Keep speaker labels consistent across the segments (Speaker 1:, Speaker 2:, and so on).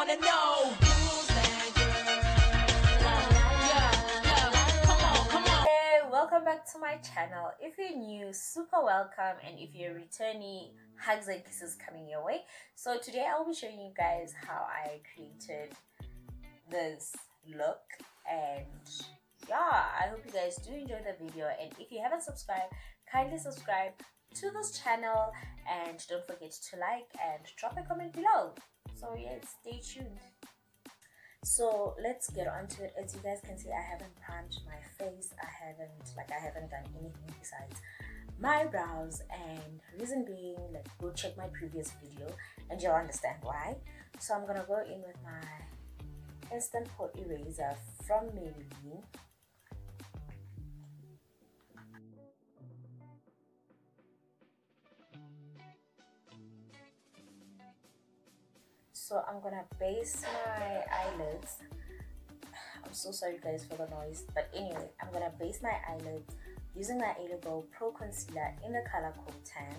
Speaker 1: wanna know.
Speaker 2: Welcome back to my channel. If you're new, super welcome, and if you're returning, hugs and kisses coming your way. So today I'll be showing you guys how I created this look and yeah, I hope you guys do enjoy the video and if you haven't subscribed, kindly subscribe to this channel and don't forget to like and drop a comment below. So yes, stay tuned. So let's get on to it. As you guys can see, I haven't primed my face. I haven't like I haven't done anything besides my brows and reason being like go check my previous video and you'll understand why. So I'm gonna go in with my instant pot eraser from Maybelline so I'm gonna base my eyelids. I'm so sorry guys for the noise. But anyway I'm gonna base my eyelids using my L.A. Girl Pro Concealer in the color Cool Tan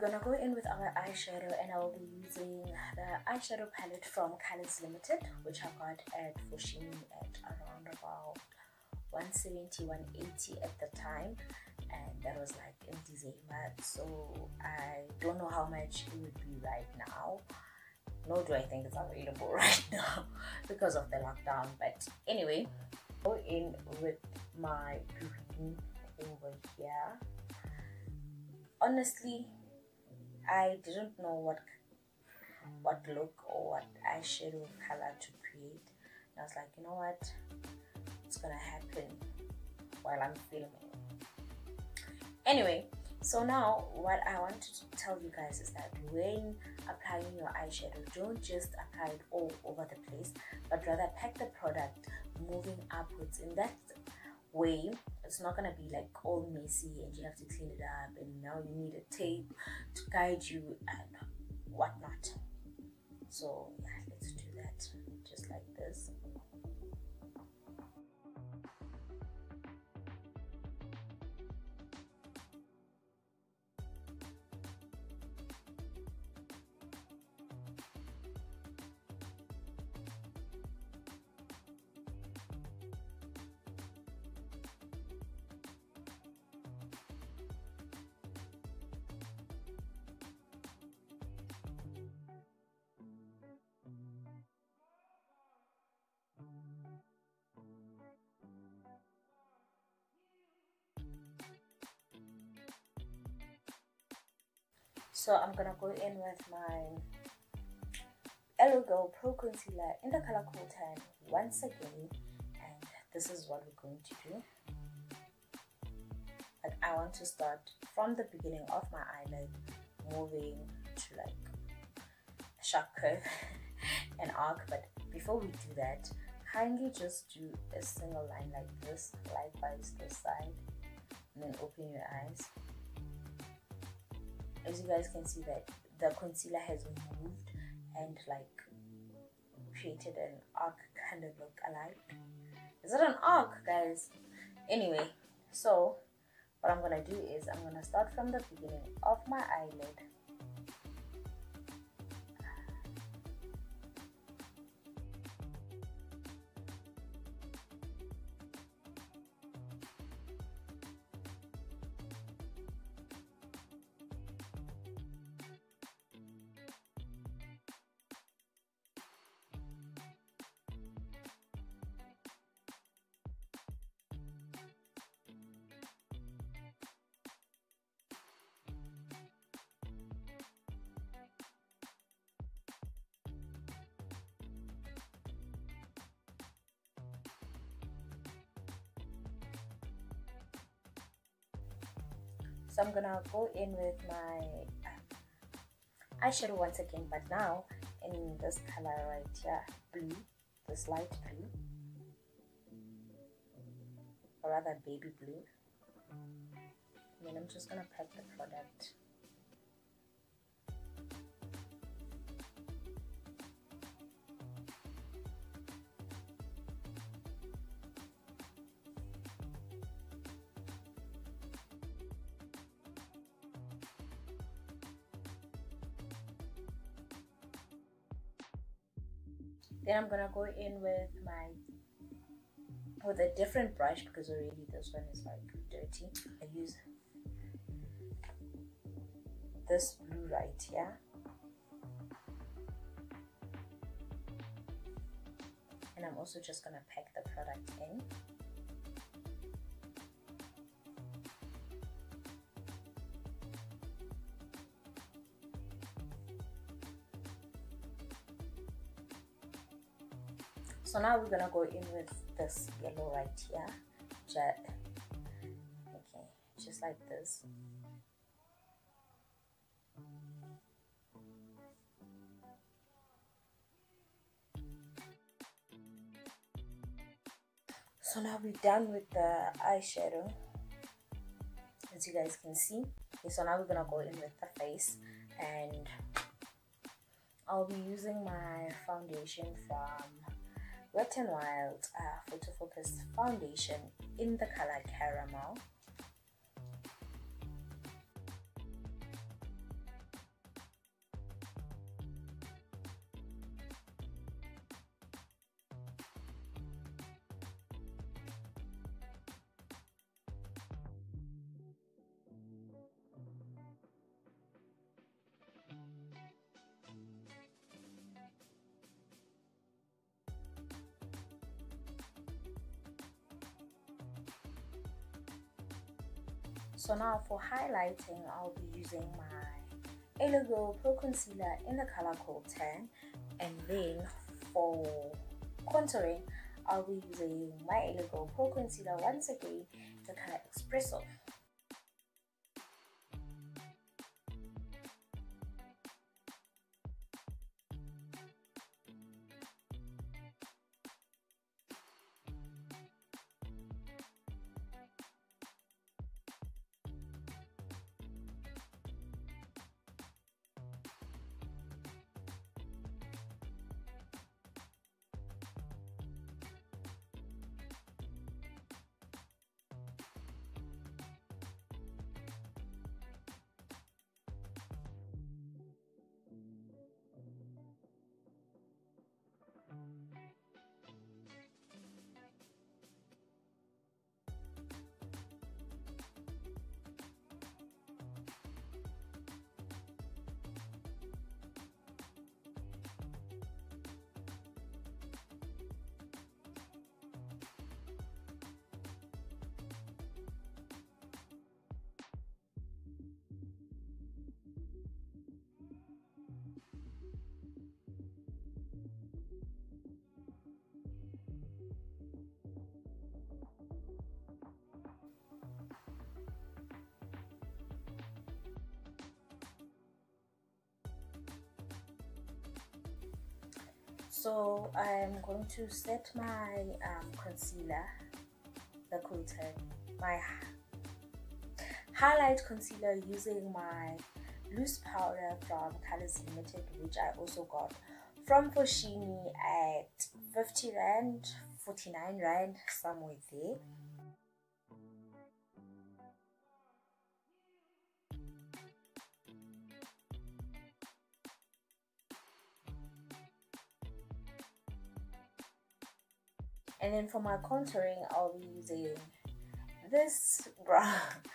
Speaker 2: gonna go in with our eyeshadow and I'll be using the eyeshadow palette from Colors Limited which I got at Foschini at around about 170 180 at the time. And that was like in December. So I don't know how much it would be right now. Nor do I think it's available right now because of the lockdown. But anyway go in with my green over here. Honestly i didn't know what what look or what eyeshadow color to create. And i was like you know what? It's gonna happen while i'm filming. Anyway so now what i want to tell you guys is that when applying your eyeshadow don't just apply it all over the place but rather pack the product moving upwards. In that way. It's not gonna be like all messy and you have to clean it up and now you need a tape to guide you and whatnot. So yeah let's do that just like this so I'm gonna go in with my L.A. Girl Pro Concealer in the color Cool once again. And this is what we're going to do. But I want to start from the beginning of my eyelid moving to like a sharp curve an arc. But before we do that kindly just do a single line like this likewise this side and then open your eyes as you guys can see that the concealer has moved and like created an arc kind of look alike. Is it an arc guys? Anyway so what i'm gonna do is i'm gonna start from the beginning of my eyelid so I'm gonna go in with my uh, eyeshadow once again but now in this color right here blue this light blue. Or rather baby blue. And then I'm just gonna pack the product then I'm gonna go in with my with a different brush because already this one is like dirty. I use this blue right here. And I'm also just gonna pack the product in. So now we're gonna go in with this yellow right here. Jet. Okay, just like this. So now we're done with the eyeshadow. As you guys can see. Okay, so now we're gonna go in with the face and I'll be using my foundation from Wet n Wild uh, Photo Focus Foundation in the color Caramel. So now for highlighting, I'll be using my L.A. Girl Pro Concealer in the color Cold Tan. And then for contouring, I'll be using my L.A. Girl Pro Concealer once again, the color Espresso. So I'm going to set my um, concealer, the Cool Tan, my highlight concealer using my loose powder from Colors Limited, which I also got from Foschini at 50 Rand, 49 Rand, somewhere there. And then for my contouring I'll be using this brow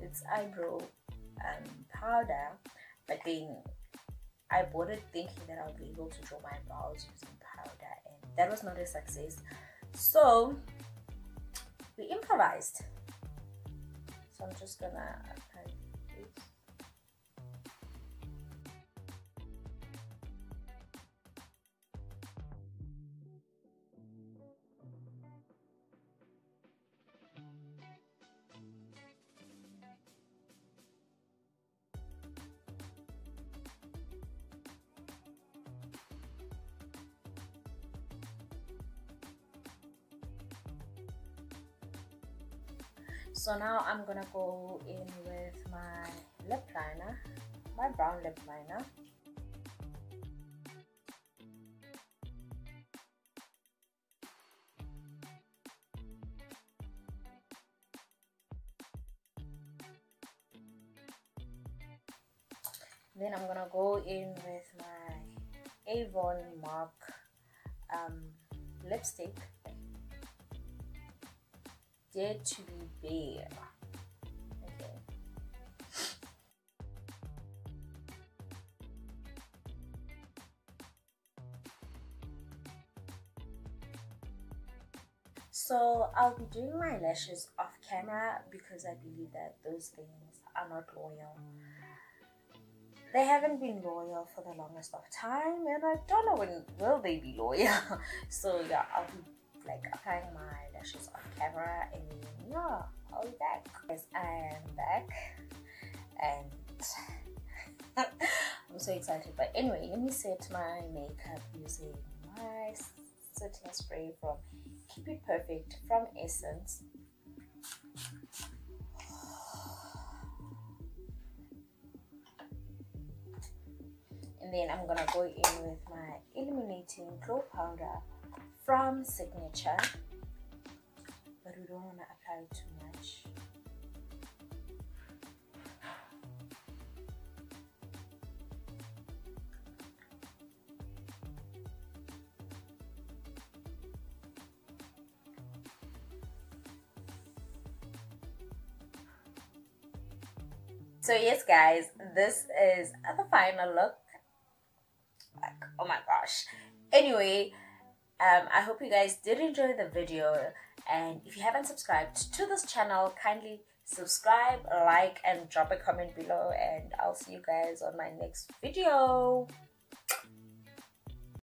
Speaker 2: it's eyebrow um, powder. But then I bought it thinking that I'll be able to draw my brows using powder. And that was not a success. So we improvised. So I'm just gonna apply this So now I'm gonna go in with my lip liner, my brown lip liner. Then I'm gonna go in with my Avon Mark um, lipstick Dare to be bare. Okay. So I'll be doing my lashes off camera because I believe that those things are not loyal. They haven't been loyal for the longest of time and I don't know when will they be loyal. so yeah, I'll be like applying my lashes on camera and yeah, I'll be back. Yes, I am back and I'm so excited. But anyway, let me set my makeup using my setting spray from Keep It Perfect from Essence. And then I'm gonna go in with my illuminating glow powder from Signature, but we don't wanna apply too much. So yes guys, this is the final look. Like, oh my gosh. Anyway, um, I hope you guys did enjoy the video and if you haven't subscribed to this channel, kindly subscribe, like and drop a comment below and I'll see you guys on my next video.